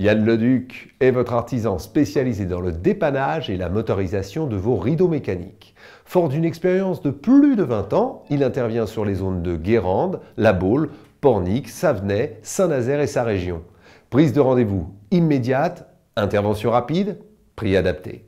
Yann Leduc est votre artisan spécialisé dans le dépannage et la motorisation de vos rideaux mécaniques. Fort d'une expérience de plus de 20 ans, il intervient sur les zones de Guérande, La Baule, Pornic, Savenay, Saint-Nazaire et sa région. Prise de rendez-vous immédiate, intervention rapide, prix adapté.